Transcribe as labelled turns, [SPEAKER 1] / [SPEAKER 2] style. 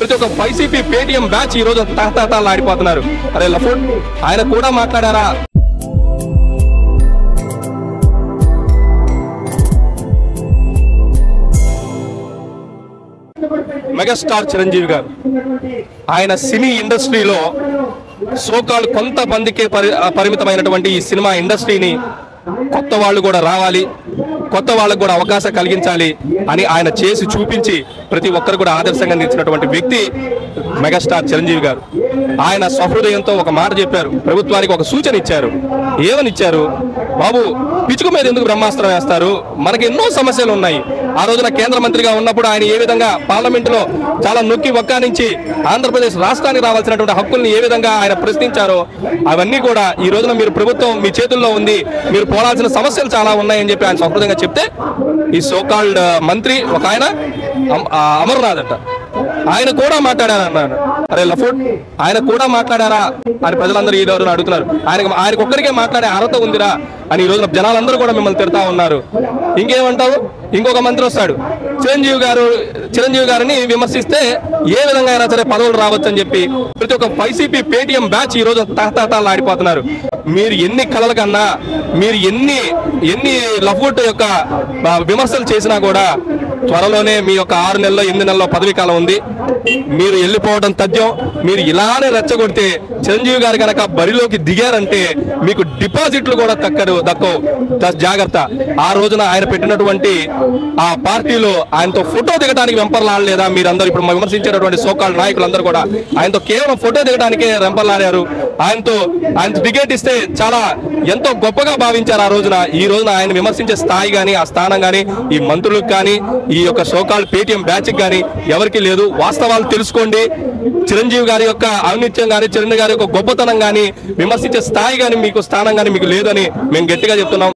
[SPEAKER 1] ప్రతి ఒక్క YCP Paytm batch ఈ రోజు తహతహలాడిపోతున్నారు అరే లఫోట్ ఆయన కూడా మాట్లాడారా? మెగాస్టార్ చిరంజీవి గారు ఆయన సినీ ఇండస్ట్రీలో సోకాల్ కొంతమందికే పరి పరిమితమైనటువంటి ఈ సినిమా ఇండస్ట్రీని కొత్త వాళ్ళు కూడా రావాలి కొత్త వాళ్ళకు కూడా అవకాశం కలిగించాలి అని ఆయన చేసి చూపించి ప్రతి ఒక్కరు కూడా ఆదర్శంగా నిలిచినటువంటి వ్యక్తి మెగాస్టార్ చిరంజీవి గారు. ఆయన సహృదయంతో ఒక మాట చెప్పారు. ప్రభుత్వానికి ఒక సూచన ఇచ్చారు. ఏమనిచ్చారు? బాబు పిచ్చుకు మీద ఎందుకు బ్రహ్మాస్త్రం వేస్తారు? మనకి ఎన్నో సమస్యలు ఉన్నాయి. ఆ రోజున కేంద్ర మంత్రిగా ఉన్నప్పుడు ఆయన ఏ విధంగా పార్లమెంటులో చాలా నొక్కి ఒక్కానించి ఆంధ్రప్రదేశ్ రాష్ట్రానికి రావాల్సినటువంటి హక్కుల్ని ఏ విధంగా ఆయన ప్రశ్నించారో అవన్నీ కూడా ఈ రోజున మీరు ప్రభుత్వం మీ చేతుల్లో ఉంది. మీరు పోరాల్సిన సమస్యలు చాలా ఉన్నాయని చెప్పి ఆయన సహృదంగా చెప్తే ఈ సోకాల్డ్ మంత్రి ఒక ఆయన అమర్నాథ్ అంట ఆయన కూడా మాట్లాడారు అన్నాను అరే లఫోట్ ఆయన కూడా మాట్లాడారా? అని ప్రజలందరూ ఈ అడుగుతున్నారు. ఆయన ఆయనకు ఒక్కరికే మాట్లాడే అర్హత ఉందిరా? అని ఈ రోజున జనాలందరూ కూడా మిమ్మల్ని తిడతా ఉన్నారు. ఇంకేమంటావు? ఇంకొక మంత్రి వస్తాడు. చిరంజీవి గారు చిరంజీవి గారిని విమర్శిస్తే ఏ విధంగా అయినా సరే పదవులు రావచ్చు అని చెప్పి ప్రతి ఒక్క వైసీపీ పేటీఎం బ్యాచ్ ఈ రోజు తహతహలాడిపోతున్నారు మీరు ఎన్ని కళల కన్నా మీరు ఎన్ని ఎన్ని లఫ్వుడ్ యొక్క విమర్శలు చేసినా కూడా త్వరలోనే మీ యొక్క ఆరు నెలల్లో ఎనిమిది నెలల్లో పదవి కాలం ఉంది. మీరు వెళ్ళిపోవడం తథ్యం. మీరు ఇలానే రెచ్చగొడితే చిరంజీవి గారు కనుక బరిలోకి దిగారంటే మీకు డిపాజిట్లు కూడా తక్కడు. దక్కవు జాగ్రత్త. ఆ రోజున ఆయన పెట్టినటువంటి ఆ పార్టీలో ఆయనతో ఫోటో దిగడానికి వెంపర్లాడలేదా మీరందరూ? ఇప్పుడు విమర్శించేటటువంటి సోకాల్ నాయకులందరూ కూడా ఆయనతో కేవలం ఫోటో దిగడానికే వెంపర్లాడారు. ఆయనతో ఆయన టికెట్ ఇస్తే చాలా ఎంతో గొప్పగా భావించారు ఆ రోజున. ఈ రోజున ఆయన విమర్శించే స్థాయి కానీ ఆ స్థానం కానీ ఈ మంత్రులకు కానీ ఈ యొక్క సోకాల్ పేటీఎం బ్యాచ్కి కానీ ఎవరికి లేదు. వాస్తవాలు తెలుసుకోండి. చిరంజీవి గారి యొక్క ఔన్నిత్యం కానీ చిరంజీవి గారి యొక్క గొప్పతనం కానీ విమర్శించే స్థాయి కానీ మీకు స్థానం కానీ మీకు లేదని మేము గట్టిగా చెప్తున్నాం.